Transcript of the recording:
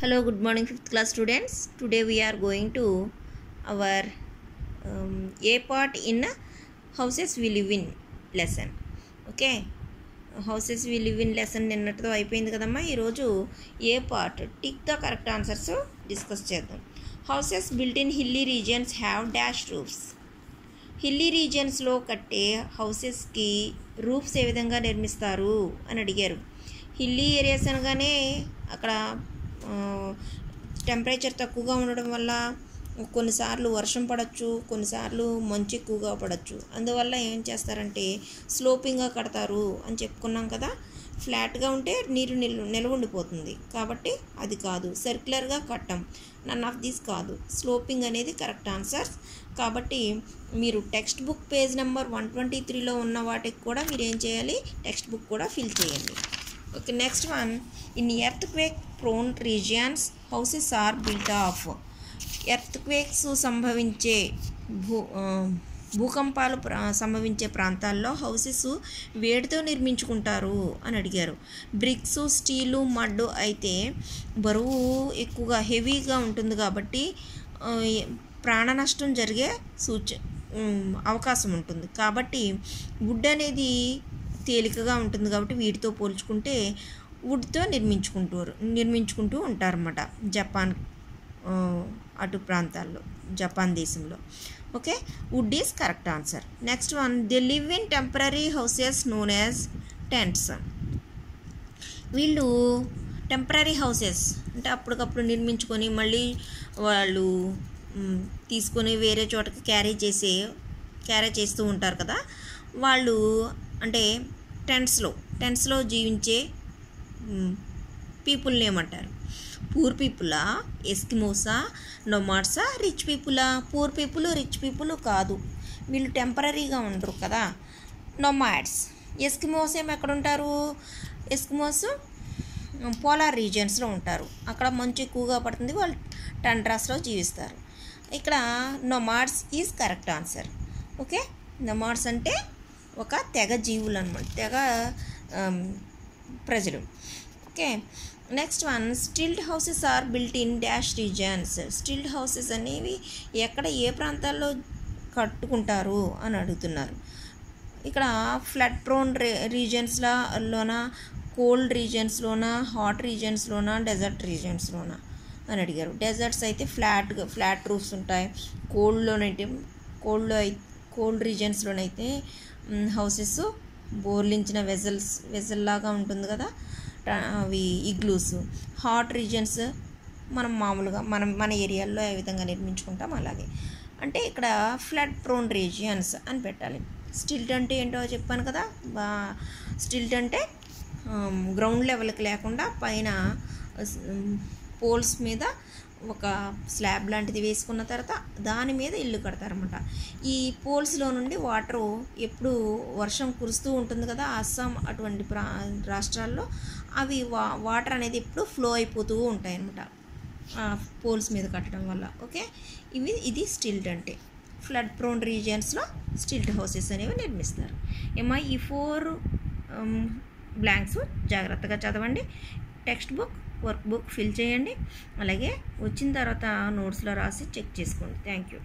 Hello, good morning, fifth class students. Today we are going to our um, A part in houses we live in lesson. Okay houses we live in lesson నిన్నటితో అయిపోయింది కదమ్మా. ఈరోజు A part tick the correct answers discuss చేద్దాం. Houses built in hilly regions have dash roofs hilly రీజియన్స్లో కట్టే హౌసెస్కి roofs ఏ విధంగా నిర్మిస్తారు అని అడిగారు. హిల్లీ ఏరియాస్ అనగానే అక్కడ టెంపరేచర్ తక్కువగా ఉండడం వల్ల కొన్నిసార్లు వర్షం పడవచ్చు కొన్నిసార్లు మంచు ఎక్కువగా పడవచ్చు అందువల్ల ఏం చేస్తారంటే స్లోపింగ్గా కడతారు అని చెప్పుకున్నాం కదా ఫ్లాట్గా ఉంటే నీరు నిల్వ నిల్వ ఉండిపోతుంది. కాబట్టి అది కాదు. సర్క్యులర్గా కట్టం. నన్ ఆఫ్ దీస్ కాదు. స్లోపింగ్ అనేది కరెక్ట్ ఆన్సర్స్ కాబట్టి మీరు text book page number one twenty త్రీలో ఉన్న వాటికి కూడా మీరు ఏం చేయాలి? టెక్స్ట్ బుక్ కూడా ఫిల్ చేయండి. Okay next one in earthquake prone regions houses are built of earthquakes సంభవించే భూ భూకంపాలు సంభవించే ప్రాంతాల్లో హౌసెస్ వేడితో నిర్మించుకుంటారు అని అడిగారు. బ్రిక్స్ స్టీలు మడ్ అయితే బరువు ఎక్కువగా హెవీగా ఉంటుంది కాబట్టి ప్రాణ నష్టం జరిగే సూచ అవకాశం ఉంటుంది. కాబట్టి వుడ్ అనేది తేలికగా ఉంటుంది కాబట్టి వీటితో పోల్చుకుంటే వుడ్తో నిర్మించుకుంటారు నిర్మించుకుంటూ ఉంటారన్నమాట జపాన్ అటు ప్రాంతాల్లో జపాన్ దేశంలో. Okay? Wood is correct answer. Next one the live in temporary houses known as tents. వీళ్ళు టెంపరీ హౌసెస్ అంటే అప్పటికప్పుడు నిర్మించుకొని మళ్ళీ వాళ్ళు తీసుకొని వేరే చోటకి క్యారీ చేసే క్యారీ చేస్తూ ఉంటారు కదా? వాళ్ళు అంటే టెంట్స్లో టెంట్స్లో జీవించే పీపుల్ని ఏమంటారు? పూర్ పీపులా ఎస్కిమోసా నొమాడ్సా రిచ్ పీపులా? పూర్ పీపుల్ రిచ్ పీపుల్ కాదు. వీళ్ళు టెంపరీగా ఉండరు కదా? నొమాడ్స్. ఎస్కిమోస్ ఏమి ఎక్కడ ఉంటారు ఎస్కిమోస్ పోలార్ రీజియన్స్లో ఉంటారు. అక్కడ మంచు ఎక్కువగా పడుతుంది వాళ్ళు టండ్రాస్లో జీవిస్తారు. ఇక్కడ nomads is correct answer. Okay? Nomads అంటే ఒక తెగ జీవులు అనమాట తెగ ప్రజలు. Okay next one stilted houses are built in dash regions. Stilted houses అనేవి ఎక్కడ ఏ ప్రాంతాల్లో కట్టుకుంటారు అని అడుగుతున్నారు. ఇక్కడ ఫ్లడ్ ప్రోన్ రీ రీజన్స్లోన కోల్డ్ రీజన్స్లోన హాట్ రీజన్స్లోన డెజర్ట్ రీజన్స్లోన అని అడిగారు. డెజర్ట్స్ అయితే ఫ్లాట్గా ఫ్లాట్ రూఫ్స్ ఉంటాయి. కోల్డ్లోనైతే కోల్డ్లో అయితే కోల్డ్ రీజన్స్లోనైతే హౌసెస్ బోర్లించిన వెజల్స్ వెజల్ లాగా ఉంటుంది కదా అవి ఇగ్లూస్. హాట్ రీజన్స్ మనం మామూలుగా మనం మన ఏరియాల్లో ఏ విధంగా నిర్మించుకుంటాం అలాగే. అంటే ఇక్కడ ఫ్లడ్ ప్రోన్ రీజియన్స్ అని పెట్టాలి. స్టిల్ట్ అంటే ఏంటో చెప్పాను కదా బా స్టిల్ట్ అంటే గ్రౌండ్ లెవెల్కి లేకుండా పైన పోల్స్ మీద ఒక స్లాబ్ లాంటిది వేసుకున్న తర్వాత దాని మీద ఇల్లు కడతారన్నమాట. ఈ పోల్స్లో నుండి వాటరు ఎప్పుడు వర్షం కురుస్తూ ఉంటుంది కదా అస్సాం అటువంటి ప్రా రాష్ట్రాల్లో అవి వా వాటర్ అనేది ఎప్పుడు ఫ్లో అయిపోతూ ఉంటాయి అనమాట పోల్స్ మీద కట్టడం వల్ల ఓకే? ఇవి ఇది స్టిల్ట్ అంటే. ఫ్లడ్ ప్రోన్ రీజియన్స్లో స్టిల్ట్ హౌసెస్ అనేవి నిర్మిస్తారు. ఏమో ఈ ఫోర్ బ్లాంక్స్ జాగ్రత్తగా చదవండి. Text book work book fill చేయండి. అలాగే వచ్చిన తర్వాత నోట్స్లో రాసి చెక్ చేసుకోండి. Thank you